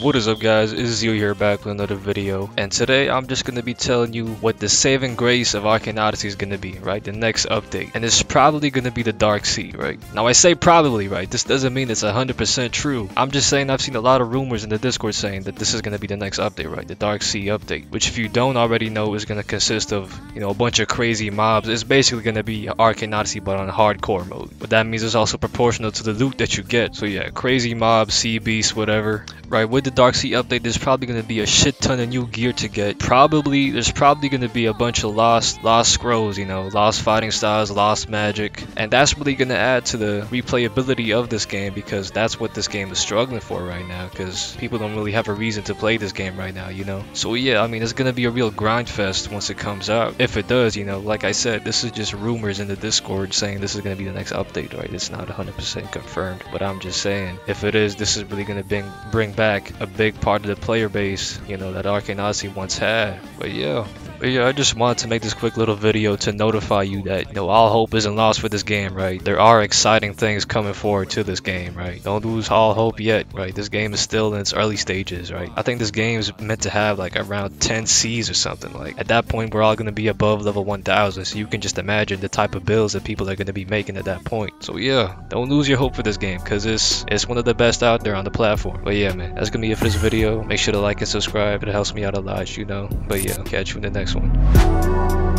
What is up guys, it's Zero here back with another video and today I'm just going to be telling you what the saving grace of Arcane Odyssey is going to be, right? The next update. And it's probably going to be the Dark Sea, right? Now I say probably, right? This doesn't mean it's 100% true. I'm just saying I've seen a lot of rumors in the Discord saying that this is going to be the next update, right? The Dark Sea update. Which if you don't already know is going to consist of, you know, a bunch of crazy mobs. It's basically going to be Arcane Odyssey but on hardcore mode. But that means it's also proportional to the loot that you get. So yeah, crazy mobs, sea beasts, whatever. Right, with the Dark Sea update, there's probably going to be a shit ton of new gear to get. Probably, there's probably going to be a bunch of lost, lost scrolls, you know, lost fighting styles, lost magic. And that's really going to add to the replayability of this game because that's what this game is struggling for right now because people don't really have a reason to play this game right now, you know. So yeah, I mean, it's going to be a real grind fest once it comes out. If it does, you know, like I said, this is just rumors in the Discord saying this is going to be the next update, right? It's not 100% confirmed, but I'm just saying, if it is, this is really going to bring, bring back a big part of the player base, you know, that Odyssey once had. But yeah, yeah, I just wanted to make this quick little video to notify you that, you know, all hope isn't lost for this game, right? There are exciting things coming forward to this game, right? Don't lose all hope yet, right? This game is still in its early stages, right? I think this game is meant to have like around 10 seas or something. Like at that point, we're all going to be above level 1000, so you can just imagine the type of builds that people are going to be making at that point. So yeah, don't lose your hope for this game because it's, it's one of the best out there on the platform. But yeah, man, that's going to be it for this video. Make sure to like and subscribe. It helps me out a lot, you know. But yeah, catch you in the next one.